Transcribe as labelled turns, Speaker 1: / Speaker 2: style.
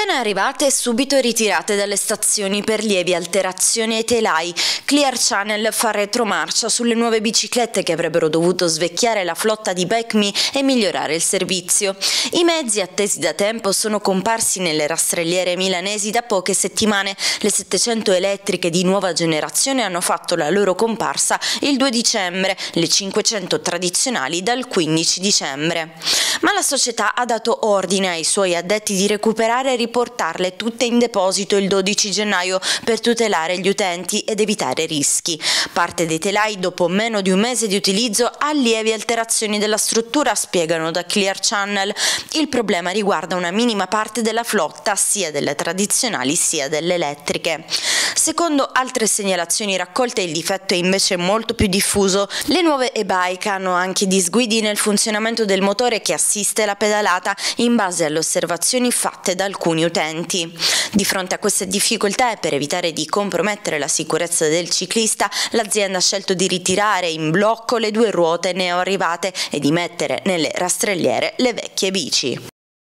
Speaker 1: Appena arrivate subito ritirate dalle stazioni per lievi alterazioni ai telai, Clear Channel fa retromarcia sulle nuove biciclette che avrebbero dovuto svecchiare la flotta di Becmi e migliorare il servizio. I mezzi attesi da tempo sono comparsi nelle rastrelliere milanesi da poche settimane. Le 700 elettriche di nuova generazione hanno fatto la loro comparsa il 2 dicembre, le 500 tradizionali dal 15 dicembre. Ma la società ha dato ordine ai suoi addetti di recuperare e riportarle tutte in deposito il 12 gennaio per tutelare gli utenti ed evitare rischi. Parte dei telai dopo meno di un mese di utilizzo ha lievi alterazioni della struttura, spiegano da Clear Channel. Il problema riguarda una minima parte della flotta, sia delle tradizionali sia delle elettriche. Secondo altre segnalazioni raccolte il difetto è invece molto più diffuso. Le nuove e-bike hanno anche disguidi nel funzionamento del motore che assiste la pedalata in base alle osservazioni fatte da alcuni utenti. Di fronte a queste difficoltà e per evitare di compromettere la sicurezza del ciclista, l'azienda ha scelto di ritirare in blocco le due ruote neoarrivate e di mettere nelle rastrelliere le vecchie bici.